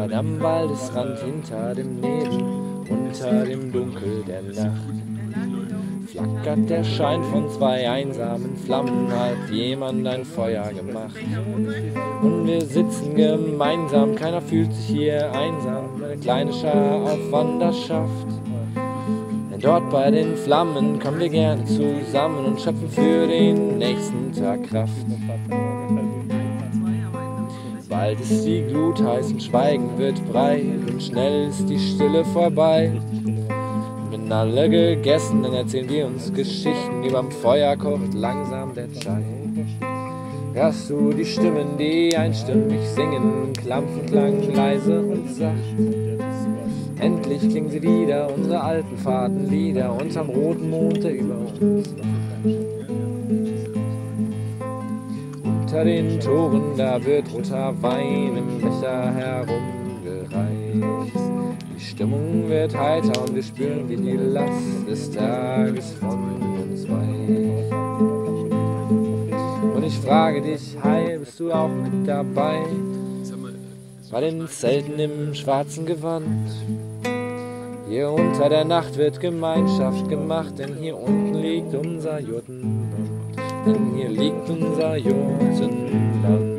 Heimat am Waldesrand hinter dem Nebel, unter dem Dunkel der Nacht. Flackert der Schein von zwei einsamen Flammen, hat jemand ein Feuer gemacht. Und wir sitzen gemeinsam, keiner fühlt sich hier einsam, eine kleine Schar auf Wanderschaft. Denn dort bei den Flammen kommen wir gerne zusammen und schöpfen für den nächsten Tag Kraft. Bald ist die Glut heiß und Schweigen wird breit und schnell ist die Stille vorbei. Wenn alle gegessen, dann erzählen wir uns Geschichten, überm Feuer kocht langsam der Chai. Hörst du die Stimmen, die einstimmig singen, klampfen klang leise und sacht. Endlich klingen sie wieder, unsere alten Fadenlieder, unterm roten Mond, der über uns wacht. Unter den Toren, da wird roter Wein im Becher herumgereicht. Die Stimmung wird heiter und wir spüren, wie die Last des Tages von uns weicht. Und ich frage dich, hi, bist du auch mit dabei? Bei den Zelten im schwarzen Gewand. Hier unter der Nacht wird Gemeinschaft gemacht, denn hier unten liegt unser Jurtenland. Denn hier liegt unser Jurtenland.